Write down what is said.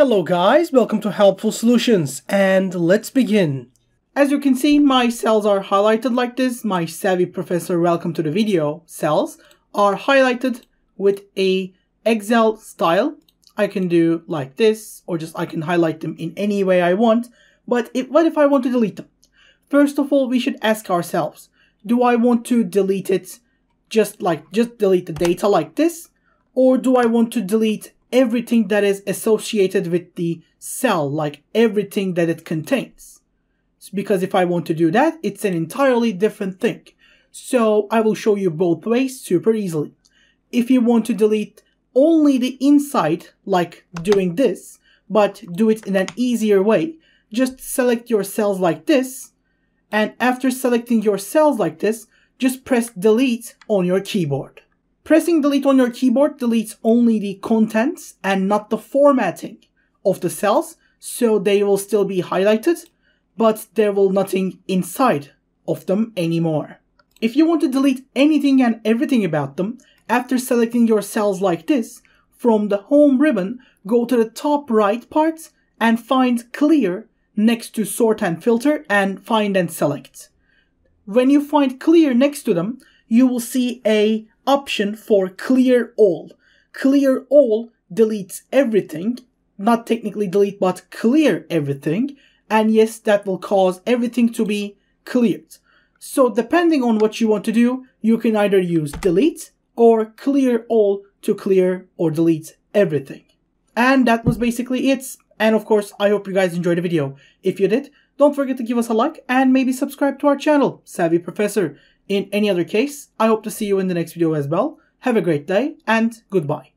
Hello guys, welcome to Helpful Solutions, and let's begin. As you can see, my cells are highlighted like this. My Savvy Professor Welcome to the Video cells are highlighted with a Excel style. I can do like this, or just I can highlight them in any way I want. But if, what if I want to delete them? First of all, we should ask ourselves, do I want to delete it just like, just delete the data like this? Or do I want to delete everything that is associated with the cell, like everything that it contains. Because if I want to do that, it's an entirely different thing. So I will show you both ways super easily. If you want to delete only the inside, like doing this, but do it in an easier way, just select your cells like this, and after selecting your cells like this, just press delete on your keyboard. Pressing delete on your keyboard deletes only the contents and not the formatting of the cells, so they will still be highlighted, but there will nothing inside of them anymore. If you want to delete anything and everything about them, after selecting your cells like this, from the home ribbon, go to the top right part and find clear next to sort and filter and find and select. When you find clear next to them, you will see a option for clear all. Clear all deletes everything, not technically delete, but clear everything. And yes, that will cause everything to be cleared. So depending on what you want to do, you can either use delete or clear all to clear or delete everything. And that was basically it. And of course, I hope you guys enjoyed the video. If you did, don't forget to give us a like and maybe subscribe to our channel, Savvy Professor. In any other case, I hope to see you in the next video as well. Have a great day and goodbye.